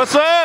Passou!